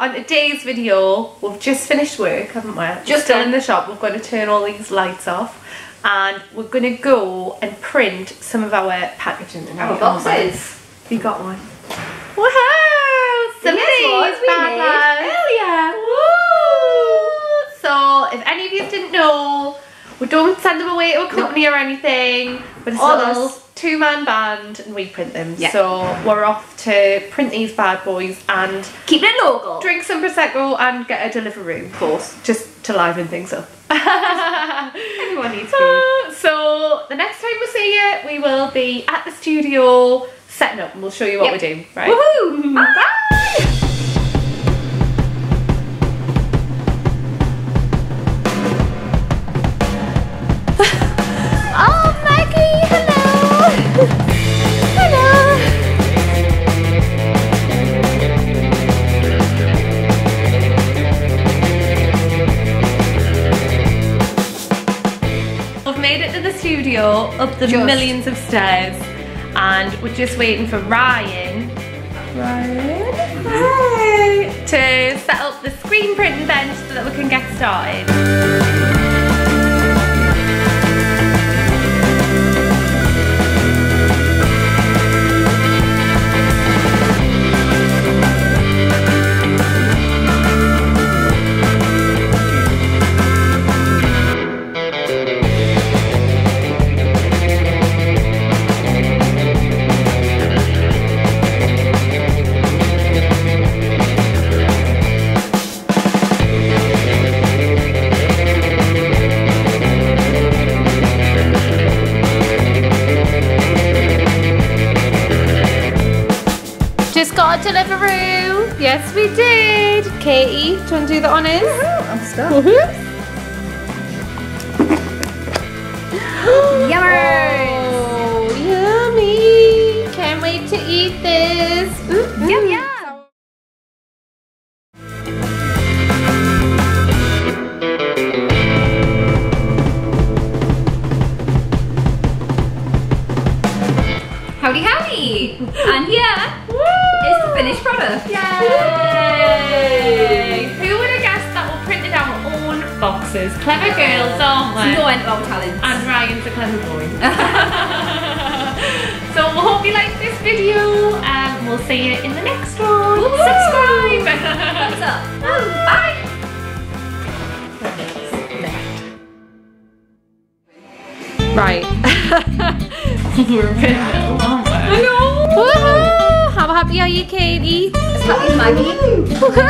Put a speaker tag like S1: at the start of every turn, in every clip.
S1: on today's video, we've just finished work, haven't we?
S2: Just
S1: still
S2: done.
S1: in the shop. We're going to turn all these lights off, and we're going to go and print some of our packaging. tonight,
S2: Our
S1: aren't we? got one. Wow! Some of
S2: one
S1: these bad
S2: earlier.
S1: Woo! So, if any of you didn't know, we don't send them away to a company or anything, but it's
S2: All
S1: a
S2: us.
S1: two-man band and we print them.
S2: Yeah.
S1: So, we're off to print these bad boys and
S2: Keep it local.
S1: drink some Prosecco and get a Deliveroo, of course, just to liven things up.
S2: Everyone needs food.
S1: Ah, so, the next time we see you, we will be at the studio setting up and we'll show you what
S2: Yep.
S1: we're doing, right?
S2: Woohoo! Bye.
S1: Oh, We've made it to the studio, up the
S2: Just.
S1: millions of stairs, and we're just waiting for Ryan. Ryan? Hi! To set up the screen printing bench so that we can get started. Just got a Deliveroo. Yes, we did. Katie, do you want to do the honours?
S2: I'm stuck. Mm-hmm. Yummers!
S1: Oh, yummy. Can't wait to eat this. Mm-hmm.
S2: Yum yum! Howdy howdy! And here is the finished product.
S1: Yay! Who would have guessed that we're printing our own boxes? Clever girls, aren't we?
S2: No end our talents.
S1: And Ryan's a clever boy. so we hope you like this video and we'll see you in the next one.
S2: Woohoo!
S1: Subscribe!
S2: Thumbs up. Bye!
S1: Right. We're a bit happy are you, Katie?
S2: It's happy Maggie.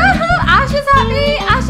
S1: Ash is happy. Ash